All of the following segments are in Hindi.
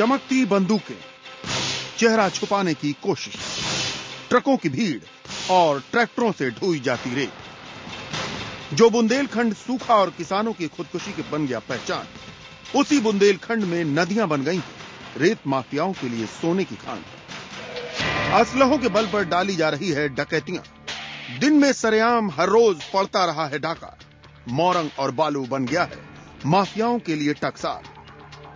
चमकती बंदूकें, चेहरा छुपाने की कोशिश, ट्रकों की भीड़ और ट्रैक्टरों से ढोई जाती रेत। जो बुंदेलखंड सूखा और किसानों की खुदकुशी के बन गया पहचान, उसी बुंदेलखंड में नदियाँ बन गई रेत माफियाओं के लिए सोने की खान। असलहों के बल पर डाली जा रही है डकैतियाँ। दिन में सरेआम हर रोज पड़ता रहा है डाका मोरंग और बालू बन गया है, माफियाओं के लिए टकसार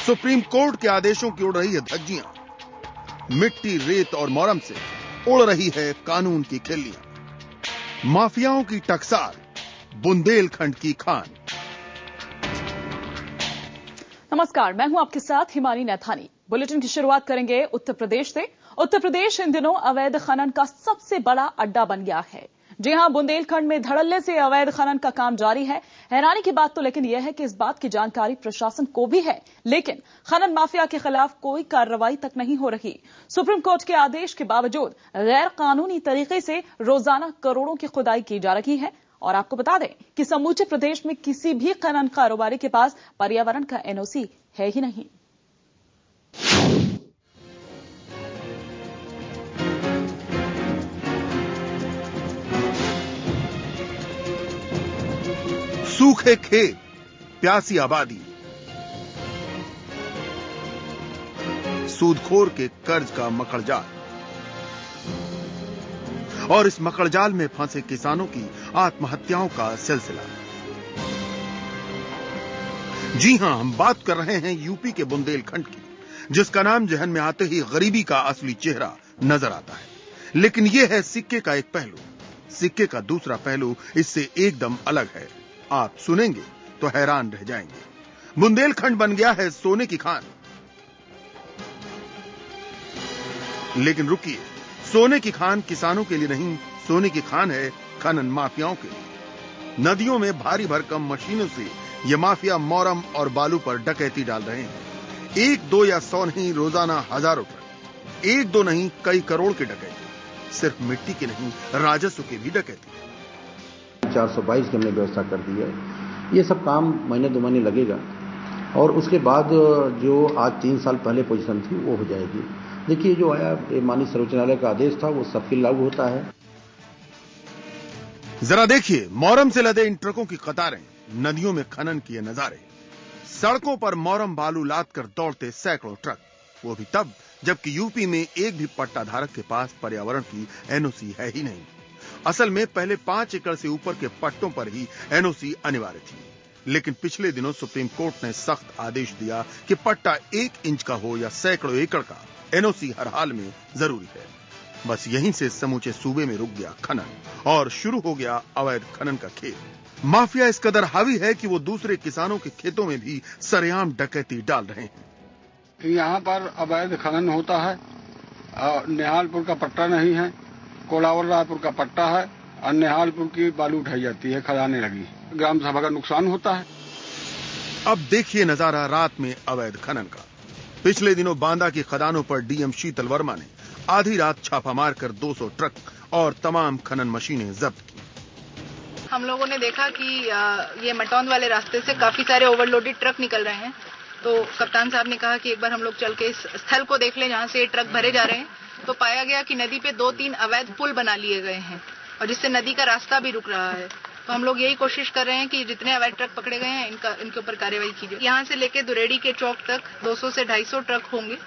सुप्रीम कोर्ट के आदेशों की उड़ रही है धज्जियाँ। मिट्टी, रेत और मोरम से उड़ रही है कानून की खिल्लियाँ माफियाओं की टकसार बुंदेलखंड की खान। नमस्कार, मैं हूँ आपके साथ हिमानी नैथानी। बुलेटिन की शुरुआत करेंगे उत्तर प्रदेश से। उत्तर प्रदेश इन दिनों अवैध खनन का सबसे बड़ा अड्डा बन गया है। जी हाँ, बुंदेलखंड में धड़ल्ले से अवैध खनन का काम जारी है। हैरानी की बात तो लेकिन यह है कि इस बात की जानकारी प्रशासन को भी है, लेकिन खनन माफिया के खिलाफ कोई कार्रवाई तक नहीं हो रही। सुप्रीम कोर्ट के आदेश के बावजूद गैर कानूनी तरीके से रोज़ाना करोड़ों की खुदाई की जा रही है। और आपको बता दें कि समूचे प्रदेश में किसी भी खनन कारोबारी के पास पर्यावरण का एनओसी है ही नहीं। सूखे खेत प्यासी आबादी। सूदखोर के कर्ज का मकड़जाल और इस मकड़जाल में फंसे किसानों की आत्महत्याओं का सिलसिला। जी हाँ, हम बात कर रहे हैं यूपी के बुंदेलखंड की, जिसका नाम जहन में आते ही गरीबी का असली चेहरा नज़र आता है। लेकिन यह है सिक्के का एक पहलू। सिक्के का दूसरा पहलू इससे एकदम अलग है। आप सुनेंगे तो हैरान रह जाएँगे। बुंदेलखंड बन गया है सोने की खान। लेकिन रुकिए, सोने की खान किसानों के लिए नहीं, सोने की खान है खनन माफियाओं के लिए। नदियों में भारी भरकम मशीनों से ये माफिया मौरम और बालू पर डकैती डाल रहे हैं। एक दो या सौ नहीं, रोज़ाना हज़ारों ट्रक एक दो नहीं, कई करोड़ के डकैती। सिर्फ़ मिट्टी की नहीं, राजस्व के भी डकैती। 422 की हमने व्यवस्था कर दी है। ये सब काम महीने दो महीने लगेगा। और उसके बाद जो आज तीन साल पहले पोजीशन थी, वो हो जाएगी। देखिए, जो आया माननीय सर्वोच्च न्यायालय का आदेश था, वो सबके लागू होता है। जरा देखिए, मोरम से लदे इन ट्रकों की कतारें, नदियों में खनन किए नजारे। सड़कों पर मोरम बालू लाद कर दौड़ते सैकड़ों ट्रक। वो भी तब, जबकि यूपी में एक भी पट्टा धारक के पास पर्यावरण की एनओसी है ही नहीं। असल में पहले पाँच एकड़ से ऊपर के पट्टों पर ही एनओसी अनिवार्य थी। लेकिन पिछले दिनों सुप्रीम कोर्ट ने सख्त आदेश दिया कि पट्टा एक इंच का हो या सैकड़ों एकड़ का, एनओसी हर हाल में ज़रूरी है। बस यहीं से समूचे सूबे में रुक गया खनन और शुरू हो गया अवैध खनन का खेल। माफिया इस कदर हावी है कि वो दूसरे किसानों के खेतों में भी सरेआम डकैती डाल रहे हैं। यहाँ पर अवैध खनन होता है निहालपुर का पट्टा नहीं है। कोलावर रायपुर का पट्टा है और निहालपुर की बालू उठाई जाती है खदाने लगी ग्राम सभा का नुकसान होता है। अब देखिए नज़ारा रात में अवैध खनन का। पिछले दिनों बांदा की खदानों पर डीएम शीतल वर्मा ने आधी रात छापा मारकर 200 ट्रक और तमाम खनन मशीनें जब्त की। हम लोगों ने देखा कि ये मटौंद वाले रास्ते से काफ़ी सारे ओवरलोडेड ट्रक निकल रहे हैं। तो कप्तान साहब ने कहा कि एक बार हम लोग चल के इस स्थल को देख लें जहाँ से ये ट्रक भरे जा रहे हैं। तो पाया गया कि नदी पे दो तीन अवैध पुल बना लिए गए हैं और जिससे नदी का रास्ता भी रुक रहा है। तो हम लोग यही कोशिश कर रहे हैं कि जितने अवैध ट्रक पकड़े गए हैं इनका इनके ऊपर कार्यवाही की जाए यहाँ से लेके दुरेडी के चौक तक 200 से 250 ट्रक होंगे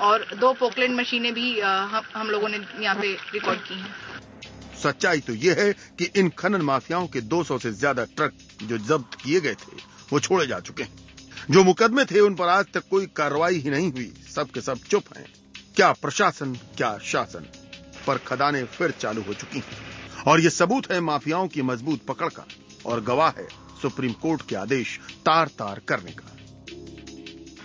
और दो पोकलैंड मशीनें भी हम, हम लोगों ने यहाँ पे रिकॉर्ड की हैं। सच्चाई तो ये है कि इन खनन माफियाओं के 200 से ज़्यादा ट्रक जो जब्त किए गए थे वो छोड़े जा चुके हैं। जो मुकदमे थे उन पर आज तक कोई कार्रवाई ही नहीं हुई। सब के सब चुप हैं। क्या प्रशासन, क्या शासन? पर खदानें फिर चालू हो चुकी हैं। और ये सबूत है माफियाओं की मज़बूत पकड़ का। और गवाह है सुप्रीम कोर्ट के आदेश तार तार करने का।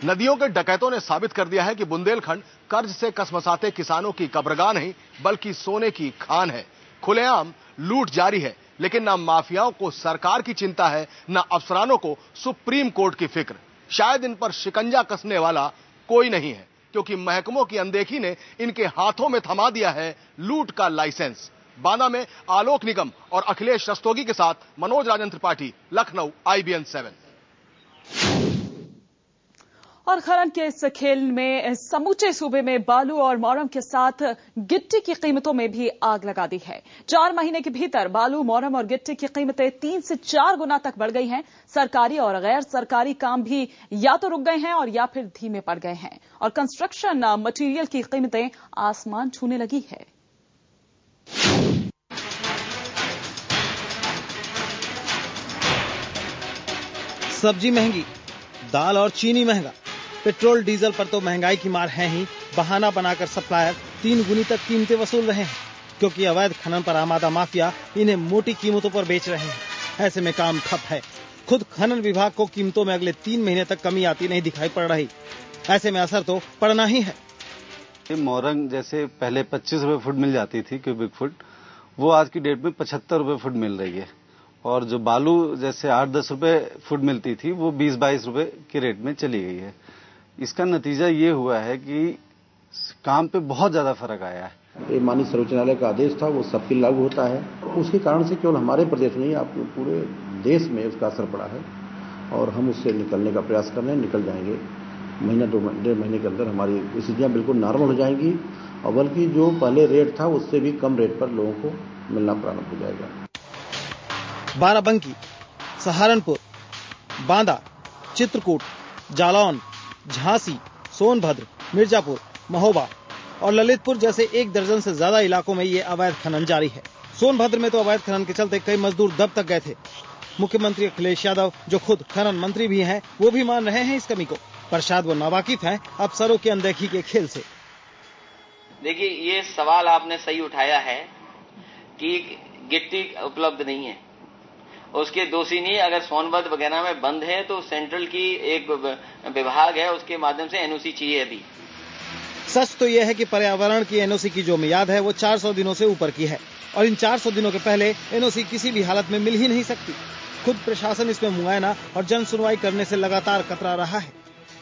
नदियों के डकैतों ने साबित कर दिया है कि बुंदेलखंड कर्ज से कसमसाते किसानों की कब्रगाह नहीं, बल्कि सोने की खान है। खुलेआम लूट जारी है, लेकिन ना माफियाओं को सरकार की चिंता है, ना अफसरानों को सुप्रीम कोर्ट की फ़िक्र। शायद इन पर शिकंजा कसने वाला कोई नहीं है। क्योंकि महकमों की अनदेखी ने इनके हाथों में थमा दिया है लूट का लाइसेंस। बाना में आलोक निगम और अखिलेश रस्तोगी के साथ मनोज राजन त्रिपाठी, लखनऊ आईबीएन सेवन और खरन के इस खेल में समूचे सूबे में बालू और मोरम के साथ गिट्टी की कीमतों में भी आग लगा दी है। चार महीने के भीतर बालू, मोरम और गिट्टी की कीमतें तीन से चार गुना तक बढ़ गई हैं। सरकारी और गैर सरकारी काम भी या तो रुक गए हैं और या फिर धीमे पड़ गए हैं। और कंस्ट्रक्शन मटीरियल की कीमतें आसमान छूने लगी है। सब्ज़ी महँगी, दाल और चीनी महँगा। पेट्रोल, डीजल पर तो महँगाई की मार है ही। बहाना बनाकर सप्लायर तीन गुनी तक कीमतें वसूल रहे हैं, क्योंकि अवैध खनन पर आमादा माफिया इन्हें मोटी कीमतों पर बेच रहे हैं। ऐसे में काम ठप है। खुद खनन विभाग को कीमतों में अगले तीन महीने तक कमी आती नहीं दिखाई पड़ रही। ऐसे में असर तो पड़ना ही है। मोरंग जैसे पहले पच्चीस रूपए फुट मिल जाती थी क्यूबिक फुट, वो आज की डेट में पचहत्तर रूपए फुट मिल रही है। और जो बालू जैसे आठ दस रुपए फुट मिलती थी, वो बीस बाईस रुपए के रेट में चली गई है। इसका नतीजा ये हुआ है कि काम पे बहुत ज़्यादा फ़र्क आया है। ये माननीय सर्वोच्च न्यायालय का आदेश था वो सबके लागू होता है। उसके कारण से केवल हमारे प्रदेश में ही आप पूरे देश में उसका असर पड़ा है और हम उससे निकलने का प्रयास कर रहे हैं निकल जाएँगे। महीना दो डेढ़ महीने के अंदर हमारी स्थितियाँ बिल्कुल नॉर्मल हो जाएँगी और बल्कि जो पहले रेट था उससे भी कम रेट पर लोगों को मिलना प्रारंभ हो जाएगा। बाराबंकी सहारनपुर बांदा चित्रकूट जालौन झांसी, सोनभद्र, मिर्जापुर, महोबा और ललितपुर जैसे एक दर्जन से ज़्यादा इलाकों में ये अवैध खनन जारी है। सोनभद्र में तो अवैध खनन के चलते कई मजदूर दब तक गए थे। मुख्यमंत्री अखिलेश यादव, जो खुद खनन मंत्री भी हैं, वो भी मान रहे हैं इस कमी को। पर शायद वो नावाकिफ हैं अफसरों की अनदेखी के खेल से। देखिए, ये सवाल आपने सही उठाया है कि गिट्टी उपलब्ध नहीं है। उसके दोषी नहीं, अगर सोनभद्र वगैरह में बंद है तो सेंट्रल की एक विभाग है, उसके माध्यम से एनओसी चाहिए अभी सच तो यह है कि पर्यावरण की एनओसी की जो मियाद है, वो 400 दिनों से ऊपर की है। और इन 400 दिनों के पहले एनओसी किसी भी हालत में मिल ही नहीं सकती। खुद प्रशासन इसमें मुआयना और जन सुनवाई करने से लगातार कतरा रहा है।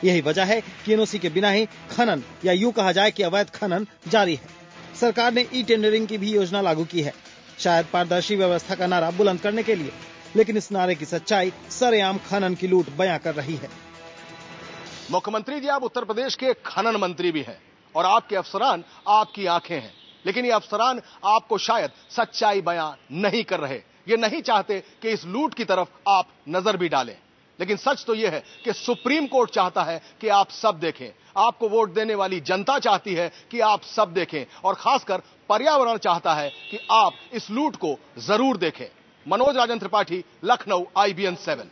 यही वजह है कि एनओसी के बिना ही खनन, या यूँ कहा जाए कि अवैध खनन, जारी है। सरकार ने ई टेंडरिंग की भी योजना लागू की है। शायद पारदर्शी व्यवस्था का नारा बुलंद करने के लिए लेकिन इस नारे की सच्चाई सरेआम खनन की लूट बयां कर रही है। मुख्यमंत्री जी, आप उत्तर प्रदेश के खनन मंत्री भी हैं और आपके अफसरान आपकी आँखें हैं। लेकिन ये अफसरान आपको शायद सच्चाई बयां नहीं कर रहे। ये नहीं चाहते कि इस लूट की तरफ़ आप नज़र भी डालें। लेकिन सच तो यह है कि सुप्रीम कोर्ट चाहता है कि आप सब देखें। आपको वोट देने वाली जनता चाहती है कि आप सब देखें। और खासकर पर्यावरण चाहता है कि आप इस लूट को ज़रूर देखें। मनोज राजन त्रिपाठी, लखनऊ आईबीएन सेवन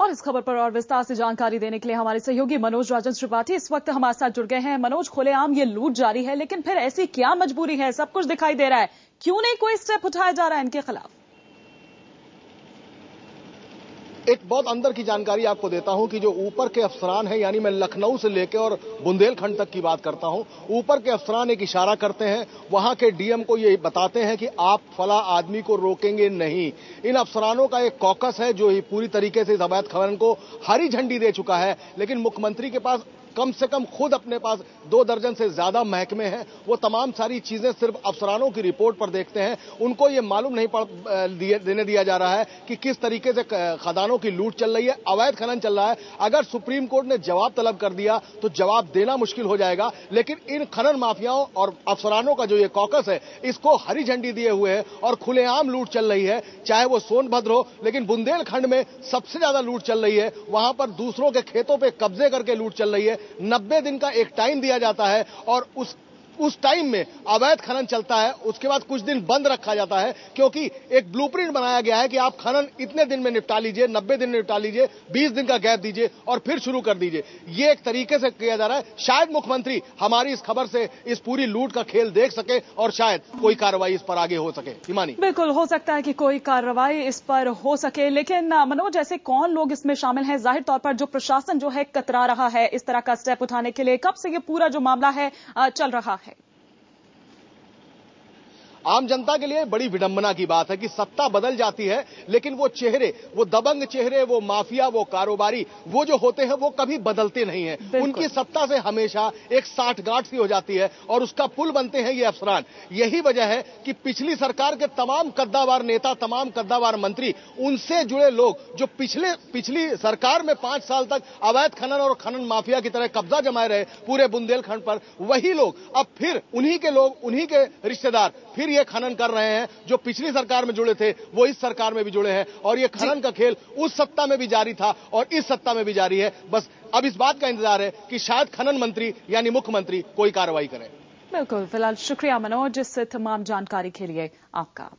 और इस खबर पर और विस्तार से जानकारी देने के लिए हमारे सहयोगी मनोज राजन त्रिपाठी इस वक्त हमारे साथ जुड़ गए हैं। मनोज, खुलेआम ये लूट जारी है, लेकिन फिर ऐसी क्या मजबूरी है? सब कुछ दिखाई दे रहा है। क्यों नहीं कोई स्टेप उठाया जा रहा है इनके खिलाफ? एक बहुत अंदर की जानकारी आपको देता हूँ कि जो ऊपर के अफसरान हैं, यानी मैं लखनऊ से लेकर और बुंदेलखंड तक की बात करता हूँ, ऊपर के अफसरान एक इशारा करते हैं, वहाँ के डीएम को ये बताते हैं कि आप फला आदमी को रोकेंगे नहीं। इन अफसरानों का एक कॉकस है जो ही पूरी तरीके से इस अवैध खनन को हरी झंडी दे चुका है, लेकिन मुख्यमंत्री के पास कम से कम खुद अपने पास दो दर्जन से ज़्यादा महकमे हैं। वो तमाम सारी चीज़ें सिर्फ़ अफसरानों की रिपोर्ट पर देखते हैं। उनको ये मालूम नहीं पड़ देने दिया जा रहा है कि किस तरीके से खदानों की लूट चल रही है, अवैध खनन चल रहा है। अगर सुप्रीम कोर्ट ने जवाब तलब कर दिया तो जवाब देना मुश्किल हो जाएगा। लेकिन इन खनन माफियाओं और अफसरानों का जो ये कॉकस है, इसको हरी झंडी दिए हुए है और खुलेआम लूट चल रही है, चाहे वो सोनभद्र हो, लेकिन बुंदेलखंड में सबसे ज़्यादा लूट चल रही है। वहाँ पर दूसरों के खेतों पर कब्जे करके लूट चल रही है। नब्बे दिन का एक टाइम दिया जाता है और उस उस टाइम में अवैध खनन चलता है, उसके बाद कुछ दिन बंद रखा जाता है, क्योंकि एक ब्लूप्रिंट बनाया गया है कि आप खनन इतने दिन में निपटा लीजिए, नब्बे दिन निपटा लीजिए, बीस दिन का गैप दीजिए और फिर शुरू कर दीजिए। ये एक तरीके से किया जा रहा है। शायद मुख्यमंत्री हमारी इस खबर से इस पूरी लूट का खेल देख सके और शायद कोई कार्रवाई इस पर आगे हो सके। हिमानी। बिल्कुल, हो सकता है कि कोई कार्रवाई इस पर हो सके, लेकिन मनोज, ऐसे कौन लोग इसमें शामिल हैं? ज़ाहिर तौर पर जो प्रशासन जो है कतरा रहा है, इस तरह का स्टेप उठाने के लिए। कब से ये पूरा जो मामला है चल रहा है? आम जनता के लिए बड़ी विडंबना की बात है कि सत्ता बदल जाती है लेकिन वो चेहरे वो दबंग चेहरे वो माफिया वो कारोबारी वो जो होते हैं वो कभी बदलते नहीं है। उनकी सत्ता से हमेशा एक साठ गांठ सी हो जाती है और उसका पुल बनते हैं ये अफसरान। यही वजह है कि पिछली सरकार के तमाम कद्दावार नेता तमाम कद्दावार मंत्री उनसे जुड़े लोग जो पिछले पिछली सरकार में पाँच साल तक अवैध खनन और खनन माफिया की तरह कब्जा जमाए रहे पूरे बुंदेलखंड पर वही लोग अब फिर उन्हीं के लोग उन्हीं के रिश्तेदार फिर ये खनन कर रहे हैं जो पिछली सरकार में जुड़े थे वो इस सरकार में भी जुड़े हैं। और ये खनन का खेल उस सत्ता में भी जारी था और इस सत्ता में भी जारी है। बस अब इस बात का इंतज़ार है कि शायद खनन मंत्री यानी मुख्यमंत्री कोई कार्रवाई करें। बिल्कुल फ़िलहाल शुक्रिया मनोज इस तमाम जानकारी के लिए आपका।